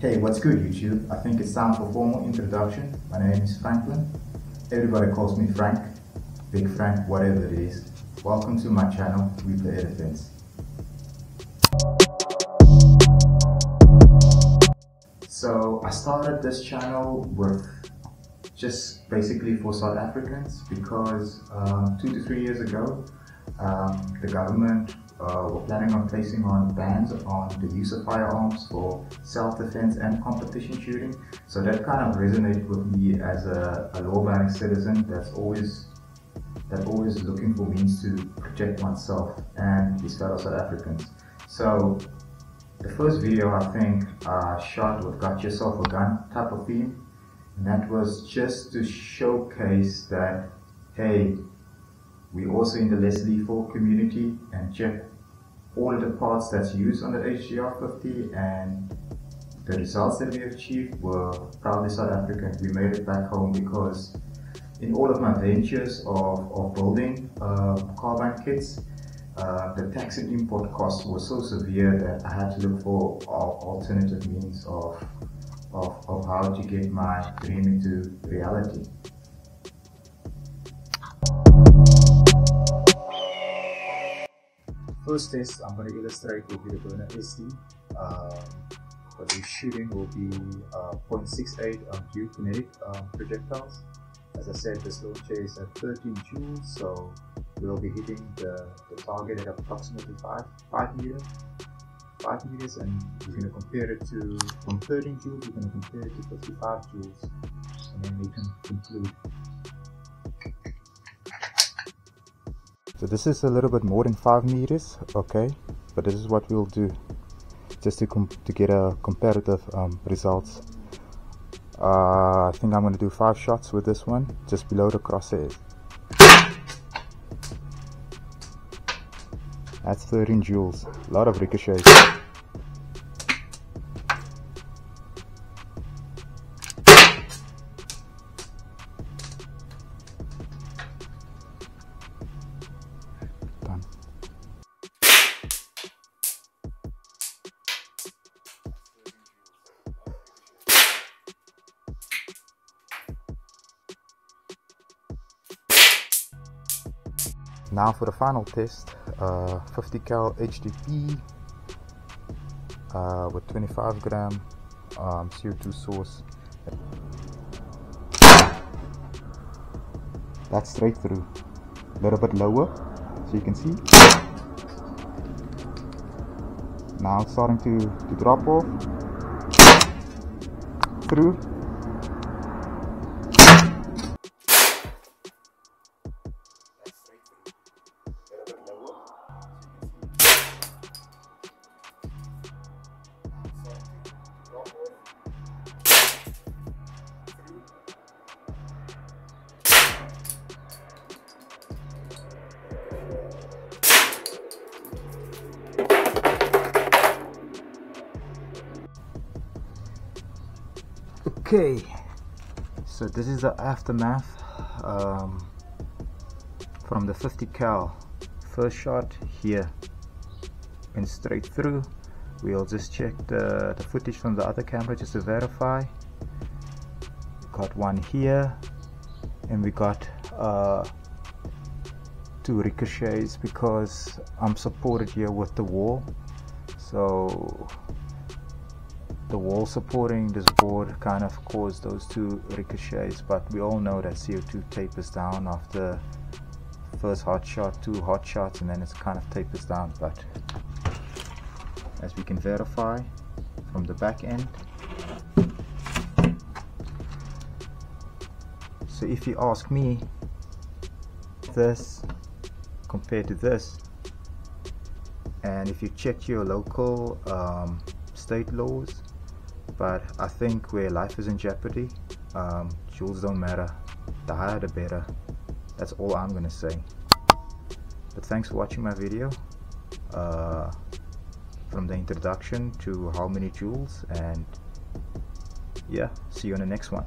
Hey, what's good YouTube? I think it's time for formal introduction. My name is Franklin. Everybody calls me Frank, Big Frank, whatever it is. Welcome to my channel, Reaper Air Defence. So I started this channel with just basically for South Africans because um, two to three years ago um, the government uh, were planning on placing on bans on the use of firearms for self-defense and competition shooting. So that kind of resonated with me as a, a law-abiding citizen that's always that always looking for means to protect oneself and his fellow South Africans. So the first video I think I shot with Got Yourself a Gun type of theme. And that was just to showcase that, hey, we also in the less lethal community and check all the parts that's used on the HDR50 and the results that we achieved were proudly South African. We made it back home because in all of my ventures of, of building uh, carbine kits, uh, the tax and import costs were so severe that I had to look for alternative means of, of, of how to get my dream into reality. First test I'm going to illustrate will be the Byrna SD. Um, we're shooting will be uh, 0.68 um, kinetic um, projectiles. As I said, this launcher is at 13 joules, so we'll be hitting the, the target at approximately 5, 5 meters. 5 meters and we're going to compare it to from 13 joules we're going to compare it to 55 joules and then we can conclude so this is a little bit more than 5 meters okay but this is what we'll do just to, to get a comparative um, results uh, I think I'm to do 5 shots with this one just below the crosshairs That's 13 joules. A lot of ricochets. Now for the final test, uh, 50 cal HDP uh, with 25 gram um, CO2 source. That's straight through. A little bit lower, so you can see. Now it's starting to, to drop off. Through. Okay. So this is the aftermath um, from the 50 cal first shot here. Went straight through. We'll just check the, the footage from the other camera just to verify. Got one here and we got uh, two ricochets because I'm supported here with the wall. So the wall supporting this board kind of caused those two ricochets but we all know that CO2 tapers down after first hot shot two hot shots and then it kind of tapers down. But as we can verify from the back end so if you ask me this compared to this and if you check your local um, state laws but I think where life is in jeopardy, um, joules don't matter. The higher the better. That's all I'm gonna say. But thanks for watching my video. Uh, from the introduction to how many joules and yeah, see you on the next one.